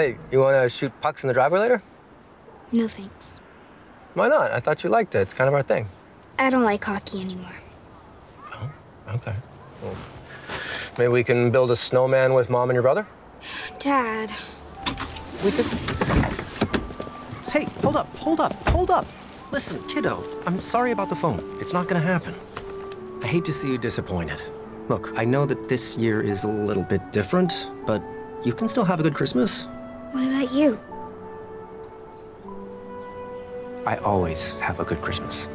Hey, you want to shoot pucks in the driveway later? No thanks. Why not? I thought you liked it. It's kind of our thing. I don't like hockey anymore. Oh, okay. Well, maybe we can build a snowman with mom and your brother? Dad. We could. Hey, hold up, hold up, hold up. Listen, kiddo, I'm sorry about the phone. It's not gonna happen. I hate to see you disappointed. Look, I know that this year is a little bit different, but you can still have a good Christmas. What about you? I always have a good Christmas.